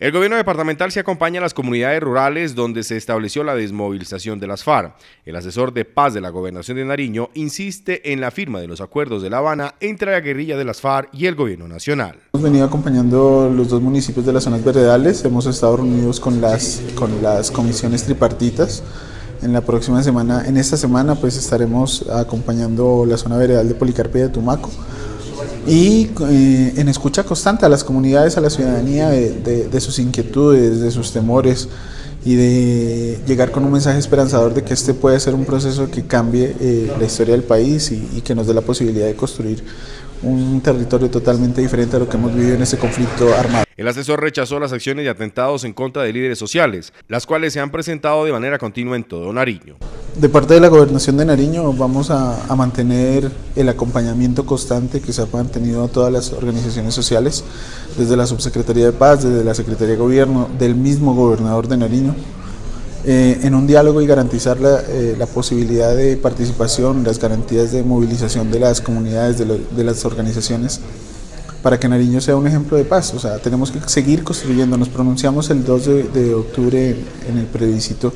El gobierno departamental se acompaña a las comunidades rurales donde se estableció la desmovilización de las FARC. El asesor de paz de la gobernación de Nariño insiste en la firma de los acuerdos de La Habana entre la guerrilla de las FARC y el gobierno nacional. Hemos venido acompañando los dos municipios de las zonas veredales, hemos estado reunidos con las, con las comisiones tripartitas. En la próxima semana, en esta semana, pues estaremos acompañando la zona veredal de Policarpia de Tumaco y eh, en escucha constante a las comunidades, a la ciudadanía de, sus inquietudes, de sus temores y de llegar con un mensaje esperanzador de que este puede ser un proceso que cambie eh, la historia del país y, y que nos dé la posibilidad de construir un territorio totalmente diferente a lo que hemos vivido en este conflicto armado. El asesor rechazó las acciones de atentados en contra de líderes sociales, las cuales se han presentado de manera continua en todo Nariño. De parte de la Gobernación de Nariño vamos a, mantener el acompañamiento constante que se ha mantenido a todas las organizaciones sociales, desde la Subsecretaría de Paz, desde la Secretaría de Gobierno, del mismo gobernador de Nariño, eh, en un diálogo y garantizar la, eh, la, posibilidad de participación, las garantías de movilización de las comunidades, de, las organizaciones, para que Nariño sea un ejemplo de paz. O sea, tenemos que seguir construyendo. Nos pronunciamos el 2 de, octubre en, el plebiscito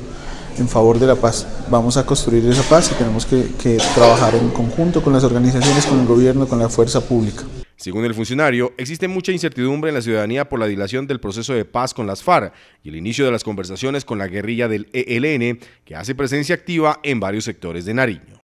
en favor de la paz. Vamos a construir esa paz y tenemos que, trabajar en conjunto con las organizaciones, con el gobierno, con la fuerza pública. Según el funcionario, existe mucha incertidumbre en la ciudadanía por la dilación del proceso de paz con las FARC y el inicio de las conversaciones con la guerrilla del ELN, que hace presencia activa en varios sectores de Nariño.